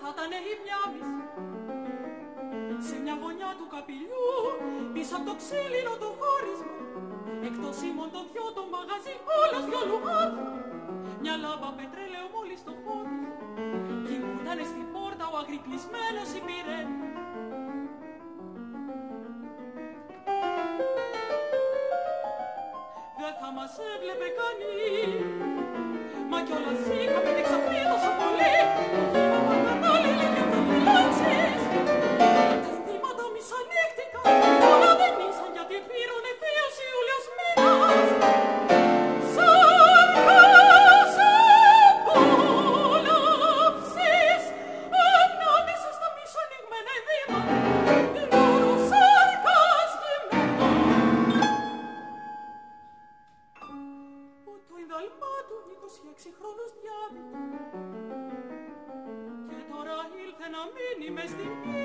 θα ήταν η μια μισή. Σε μια γωνιά του καπηλιού, πίσω από το ξύλινο το χώρισμα, εκτός ήμων το δυο το μαγαζί, όλος δυο λουγάδι. Μια λάμπα πετρέλαιο μόλις το φώτιζε, κοιμούτανε στην πόρτα ο αγρικλισμένος υπηρέτης. Δεν θα μας έβλεπε κανείς, μείνει μες στην πύλη